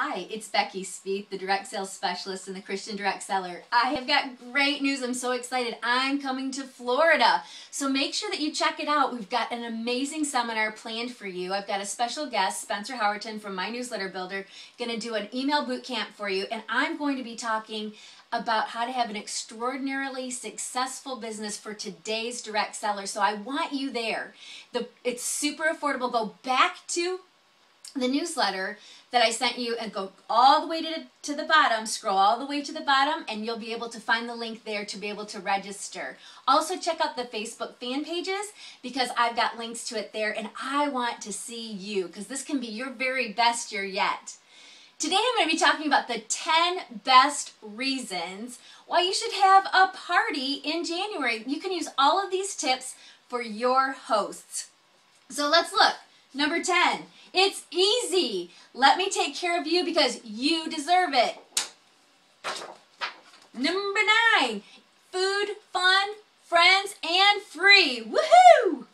Hi, it's Becky Spieth, the direct sales specialist and the Christian direct seller. I have got great news. I'm so excited. I'm coming to Florida. So make sure that you check it out. We've got an amazing seminar planned for you. I've got a special guest, Spencer Howerton from My Newsletter Builder, going to do an email boot camp for you. And I'm going to be talking about how to have an extraordinarily successful business for today's direct seller. So I want you there. The, it's super affordable. Go back to the newsletter that I sent you and go all the way to, to the bottom, scroll all the way to the bottom, and you'll be able to find the link there to be able to register. Also, check out the Facebook fan pages because I've got links to it there, and I want to see you because this can be your very best year yet. Today, I'm going to be talking about the 10 best reasons why you should have a party in January. You can use all of these tips for your hosts. So let's look. Number 10, it's easy. Let me take care of you because you deserve it. Number 9, food, fun, friends, and free. Woohoo!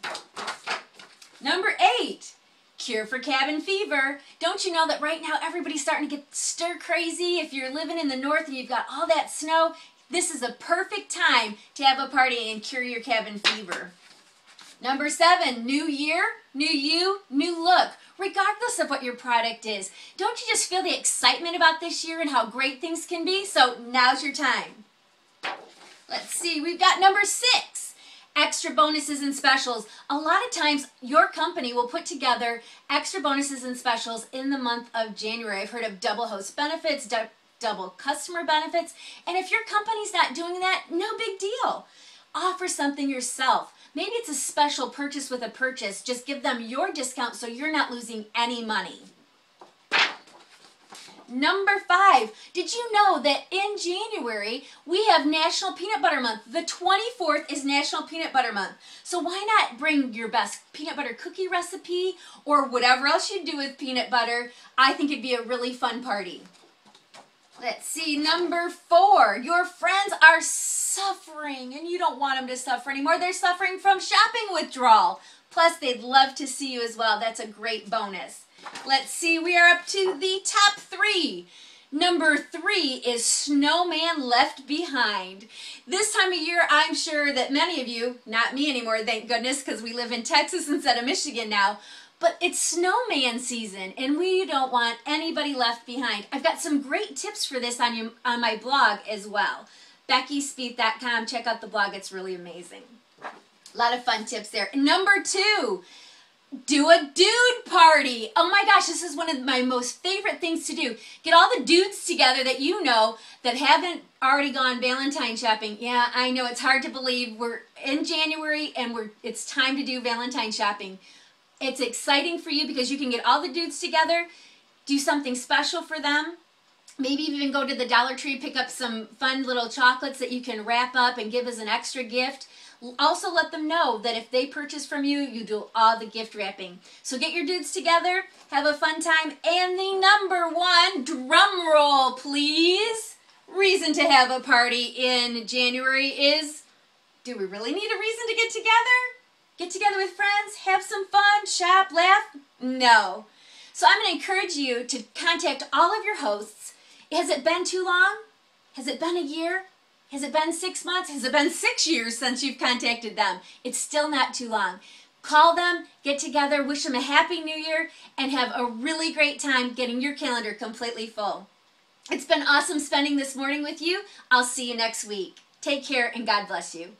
Number 8, cure for cabin fever. Don't you know that right now everybody's starting to get stir crazy? If you're living in the north and you've got all that snow, this is a perfect time to have a party and cure your cabin fever. Number seven, new year, new you, new look, regardless of what your product is. Don't you just feel the excitement about this year and how great things can be? So now's your time. Let's see, we've got number six, extra bonuses and specials. A lot of times your company will put together extra bonuses and specials in the month of January. I've heard of double host benefits, double customer benefits, and if your company's not doing that, no big deal. Offer something yourself. Maybe it's a special purchase with a purchase. Just give them your discount so you're not losing any money. Number five, did you know that in January we have National Peanut Butter Month? The 24th is National Peanut Butter Month. So why not bring your best peanut butter cookie recipe or whatever else you do with peanut butter? I think it'd be a really fun party. Let's see, number four, your friends are suffering and you don't want them to suffer anymore. They're suffering from shopping withdrawal. Plus, they'd love to see you as well. That's a great bonus. Let's see, we are up to the top three. Number three is Snowman Left Behind. This time of year, I'm sure that many of you, not me anymore, thank goodness, because we live in Texas instead of Michigan now, but it's snowman season and we don't want anybody left behind. I've got some great tips for this on, your, on my blog as well. BeckySpieth.com. Check out the blog. It's really amazing. A lot of fun tips there. Number two, do a dude party. Oh my gosh, this is one of my most favorite things to do. Get all the dudes together that you know that haven't already gone Valentine shopping. Yeah, I know it's hard to believe. We're in January and we're it's time to do Valentine shopping. It's exciting for you because you can get all the dudes together, do something special for them. Maybe even go to the Dollar Tree, pick up some fun little chocolates that you can wrap up and give as an extra gift. Also let them know that if they purchase from you, you do all the gift wrapping. So get your dudes together, have a fun time, and the number one, drum roll please, reason to have a party in January is, do we really need a reason to get together? Get together with friends, have some fun, shop, laugh? No. So I'm going to encourage you to contact all of your hosts. Has it been too long? Has it been a year? Has it been six months? Has it been six years since you've contacted them? It's still not too long. Call them, get together, wish them a happy new year, and have a really great time getting your calendar completely full. It's been awesome spending this morning with you. I'll see you next week. Take care and God bless you.